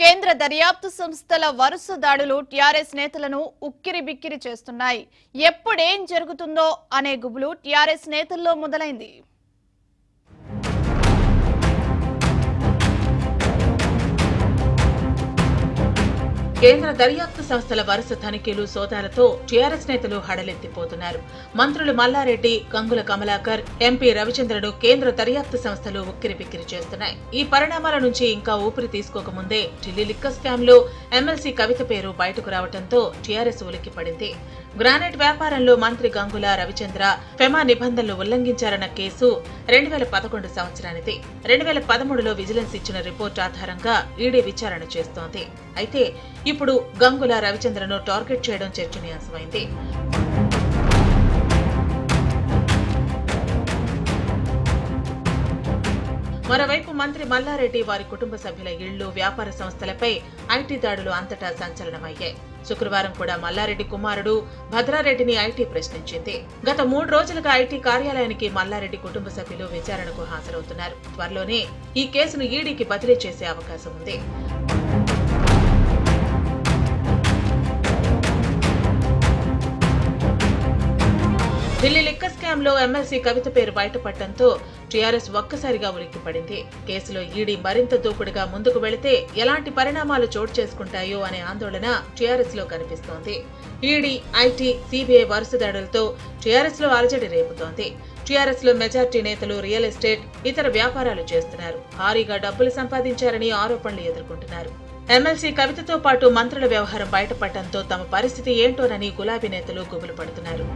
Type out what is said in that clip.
కేంద్ర దర్యాప్తు సంస్థల వరుస దాడులు టీఆర్ఎస్ నేతలను ఉక్కిరి బిక్కిరి చేస్తున్నాయి. ఎప్పుడేం జరుగుతుందో అనే గుబులు టీఆర్ఎస్ నేతల్లో మొదలైంది. కేంద్ర దర్యాప్తు సంస్థల వరుస తనిఖీలు సోదాలతో టీఆర్ఎస్ నేతలు హడలెత్తిపోతున్నారు. మంత్రులు మల్లారెడ్డి గంగుల కమలాకర్ ఎంపీ రవిచంద్రను కేంద్ర దర్యాప్తు సంస్థలు ఉక్కిరిబిక్కిరి చేస్తున్నాయి. ఈ పరిణామాల నుంచి ఇంకా ఊపిరి తీసుకోకముందే ఢిల్లీ లిక్క స్కామ్లో ఎమ్మెల్సీ కవిత పేరు బయటకు రావడంతో టీఆర్ఎస్ ఉలిక్కిపడింది గ్రానైట్ వ్యాపారంలో మంత్రి గంగుల రవిచంద్ర ఫెమా నిబంధనలు ఉల్లంఘించారన్న కేసు రెండు వేల పదకొండు సంవత్సరానిది. రెండు వేల పదమూడులో విజిలెన్స్ ఇచ్చిన రిపోర్ట్ ఆధారంగా ఈడీ విచారణ చేస్తోంది. అయితే ఇప్పుడు గంగుల రవిచంద్రను టార్గెట్ చేయడం చర్చనీయాంశమైంది. మరోవైపు మంత్రి మల్లారెడ్డి వారి కుటుంబ సభ్యుల ఇళ్ళు వ్యాపార సంస్థలపై ఐటీ దాడులు అంతటా సంచలనమయ్యాయి. శుక్రవారం కూడా మల్లారెడ్డి కుమారుడు భద్రారెడ్డిని ఐటీ ప్రశ్నించింది. గత మూడు రోజులుగా ఐటీ కార్యాలయానికి మల్లారెడ్డి కుటుంబ సభ్యులు విచారణకు హాజరవుతున్నారు. త్వరలోనే ఈ కేసును ఈడీకి బదిలీ చేసే అవకాశం ఉంది. ఢిల్లీ లిక్క స్కామ్లో ఎమ్మెల్సీ కవిత పేరు బయటపడటంతో టీఆర్ఎస్ ఒక్కసారిగా ఉలిక్కిపడింది. కేసులో ఈడీ మరింత దూకుడుగా ముందుకు వెళితే ఎలాంటి పరిణామాలు చోటు చేసుకుంటాయో అనే ఆందోళన టీఆర్ఎస్లో కనిపిస్తోంది. ఈడీ ఐటీ సిబిఐ వరుస దాడులతో టీఆర్ఎస్లో అలజడి రేపుతోంది. టీఆర్ఎస్లో మెజార్టీ నేతలు రియల్ ఎస్టేట్ ఇతర వ్యాపారాలు చేస్తున్నారు. భారీగా డబ్బులు సంపాదించారని ఆరోపణలు ఎదుర్కొంటున్నారు. ఎమ్మెల్సీ కవితతో పాటు మంత్రుల వ్యవహారం బయటపడటంతో తమ పరిస్థితి ఏంటోనని గులాబీ నేతలు గుబులు పడుతున్నారు.